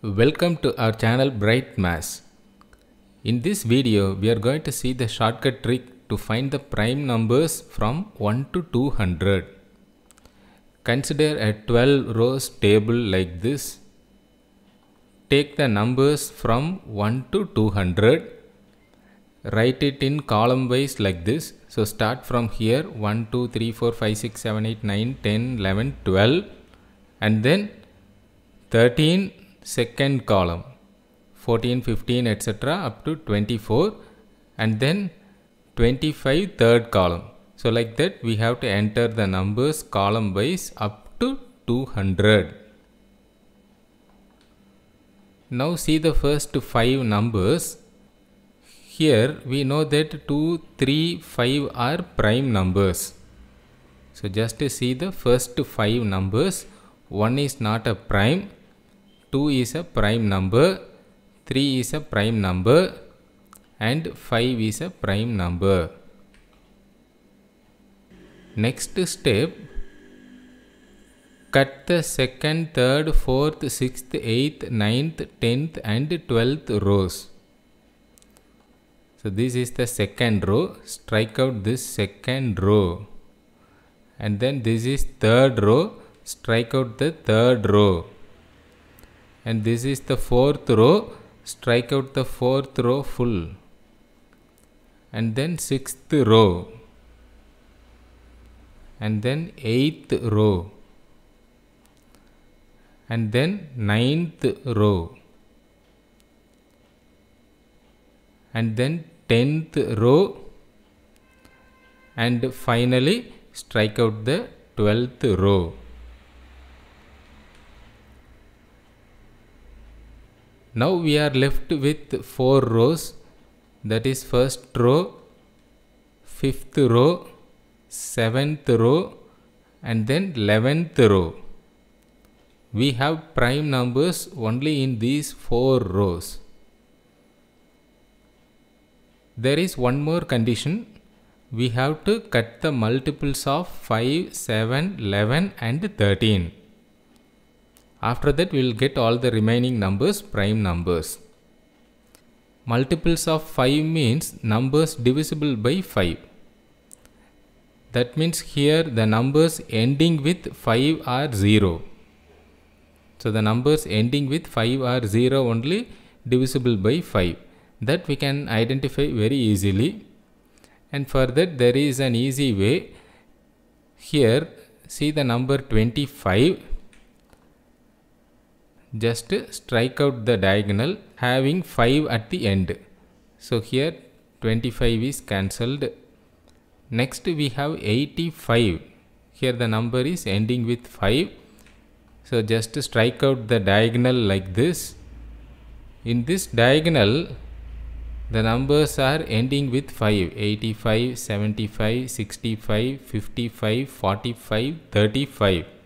Welcome to our channel Bright Maths. In this video, we are going to see the shortcut trick to find the prime numbers from 1 to 200. Consider a 12 rows table like this. Take the numbers from 1 to 200. Write it in column wise like this. So start from here 1, 2, 3, 4, 5, 6, 7, 8, 9, 10, 11, 12 and then 13 second column 14 15 etc up to 24 and then 25 third column. So like that we have to enter the numbers column wise up to 200 now see the first five numbers. Here we know that 2 3 5 are prime numbers. So just to see the first five numbers. 1 is not a prime 2 is a prime number 3 is a prime number and 5 is a prime number. Next step cut the second third fourth sixth eighth ninth tenth and twelfth rows. So this is the second row. Strike out this second row. And then this is third row. Strike out the third row and this is the fourth row. Strike out the fourth row full. And then sixth row. And then eighth row. And then ninth row. And then tenth row. And finally strike out the twelfth row Now we are left with 4 rows that is first row, fifth row, seventh row and then 11th row. We have prime numbers only in these 4 rows. There is one more condition. We have to cut the multiples of 5, 7, 11 and 13. After that we will get all the remaining numbers prime numbers. Multiples of 5 means numbers divisible by 5. That means here the numbers ending with 5 are 0. So the numbers ending with 5 are 0 only divisible by 5. That we can identify very easily. And for that there is an easy way. Here see the number 25 just strike out the diagonal having 5 at the end. So here 25 is cancelled. Next we have 85. Here the number is ending with 5. So just strike out the diagonal like this. In this diagonal the numbers are ending with 5 85 75 65 55 45 35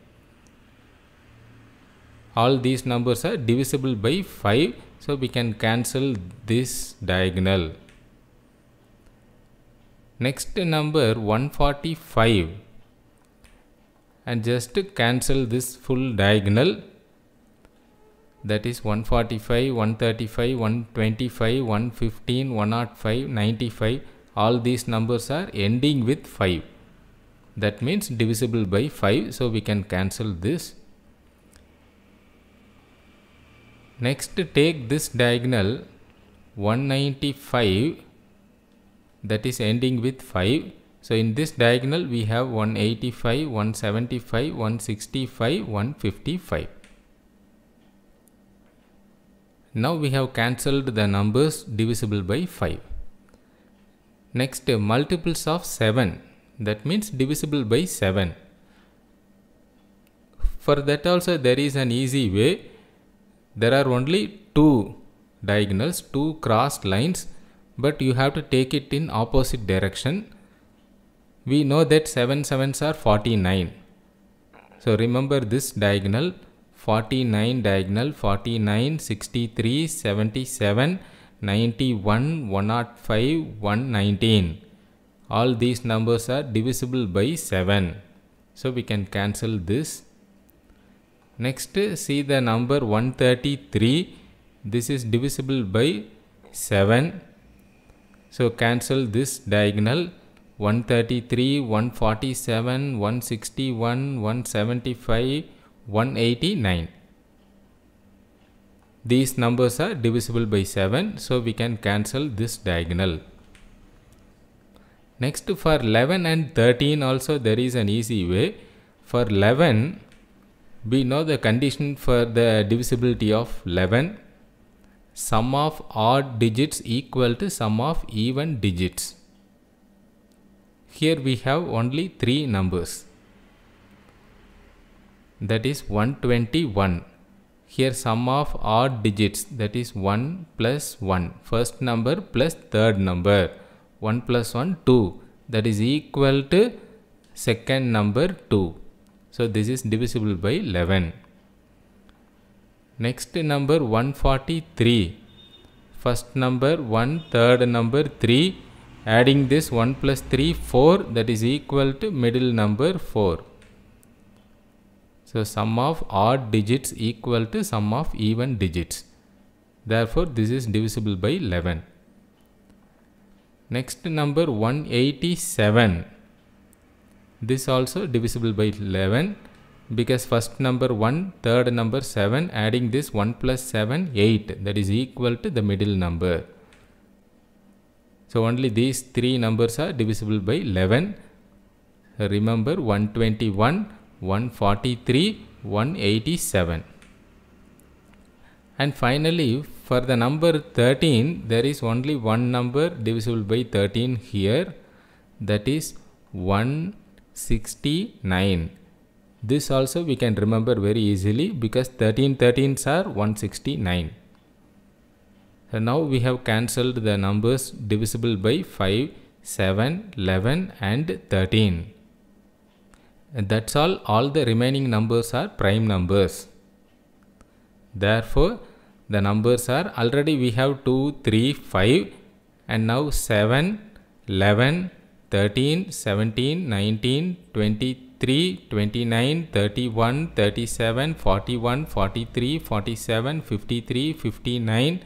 all these numbers are divisible by 5 so we can cancel this diagonal. Next number 145 and just cancel this full diagonal. That is 145 135 125 115 105 95 all these numbers are ending with 5 that means divisible by 5 so we can cancel this Next take this diagonal 195 that is ending with 5. So in this diagonal we have 185, 175, 165, 155. Now we have cancelled the numbers divisible by 5. Next multiples of 7 that means divisible by 7. For that also there is an easy way there are only two diagonals, two crossed lines, but you have to take it in opposite direction. We know that 7 sevens are 49. So remember this diagonal 49 diagonal 49 63 77 91 105 119 all these numbers are divisible by 7 so we can cancel this Next see the number 133 this is divisible by 7 so cancel this diagonal. 133 147 161 175 189 these numbers are divisible by 7 so we can cancel this diagonal. Next for 11 and 13 also there is an easy way. For 11 we know the condition for the divisibility of 11 sum of odd digits equal to sum of even digits. Here we have only three numbers that is 121. Here sum of odd digits that is 1 plus 1 first number plus third number 1 plus 1 2 that is equal to second number 2. So this is divisible by 11. Next number 143. First number 1, third number 3. Adding this 1 plus 3, 4 that is equal to middle number 4. So sum of odd digits equal to sum of even digits. Therefore this is divisible by 11. Next number 187. This also divisible by 11 because first number 1 third number 7 adding this 1 plus 7 8 that is equal to the middle number. So only these three numbers are divisible by 11 remember 121 143 187 and finally for the number 13 there is only one number divisible by 13 here. That is 169 this also we can remember very easily because 13 13s are 169. So now we have cancelled the numbers divisible by 5, 7, 11 and 13. And that's all. All the remaining numbers are prime numbers. Therefore, the numbers are already we have 2, 3, 5 and now 7, 11, 13, 17, 19, 20, 3, 29, 31, 37, 41, 43, 47, 53, 59,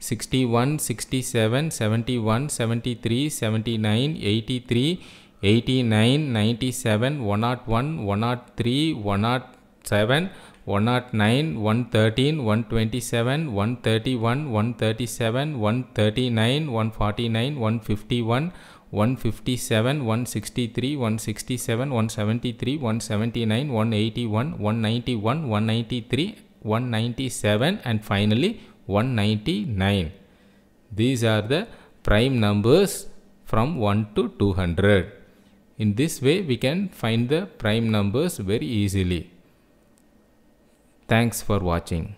61, 67, 71, 73, 79, 83, 89, 97, 101, 103, 107, 109, 113, 127, 131, 137, 139, 149, 151, 157, 163, 167, 173, 179, 181, 191, 193, 197 and finally 199. These are the prime numbers from 1 to 200. In this way we can find the prime numbers very easily. Thanks for watching.